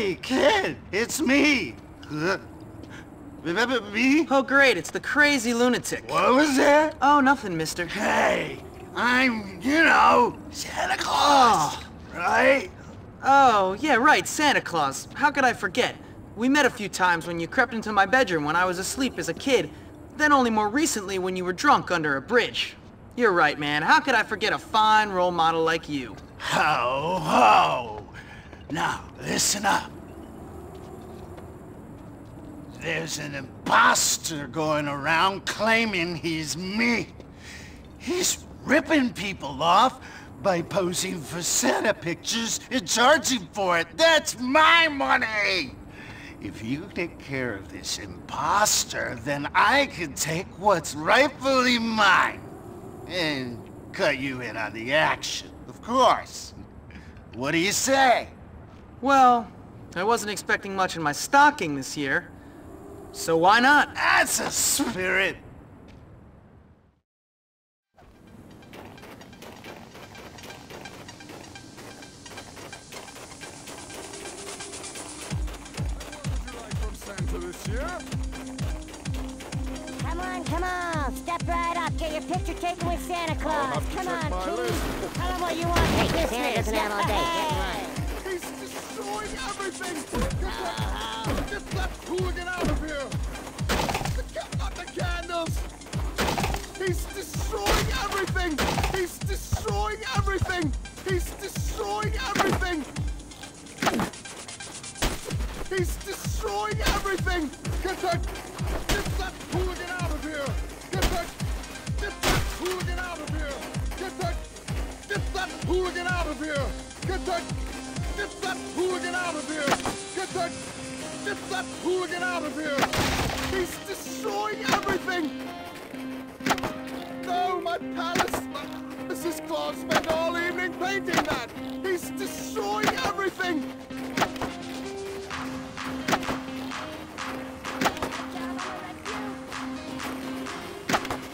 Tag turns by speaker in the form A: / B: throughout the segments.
A: Hey, kid, it's me. Remember me?
B: Oh, great, it's the crazy lunatic.
A: What was that?
B: Oh, nothing, mister.
A: Hey, I'm, you know, Santa Claus, ah. right?
B: Oh, yeah, right, Santa Claus. How could I forget? We met a few times when you crept into my bedroom when I was asleep as a kid, then only more recently when you were drunk under a bridge. You're right, man. How could I forget a fine role model like you?
A: Ho, ho. Now, listen up. There's an imposter going around claiming he's me. He's ripping people off by posing for Santa pictures and charging for it. That's my money! If you take care of this imposter, then I can take what's rightfully mine. And cut you in on the action, of course. What do you say?
B: Well, I wasn't expecting much in my stocking this year. So why not?
A: That's a spirit.
C: Come on, come on. Step right up. Get your picture taken with Santa Claus. Come on, Keith. Tell him what you want. Hey, Santa doesn't have all day. Get
D: that hooligan out of here! The not the candles! He's destroying everything! He's destroying everything! He's destroying everything! He's destroying everything! Get that, get that hooligan out of here! Get that, get that hooligan out of here! Get that, get that hooligan out of here! Get that, get that hooligan get that hooligan out of here! He's destroying everything! No, my palace! My, Mrs. Claus spent all evening painting that! He's destroying everything!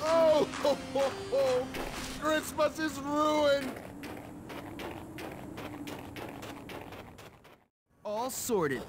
D: Oh, ho, ho, ho. Christmas is ruined!
B: All sorted.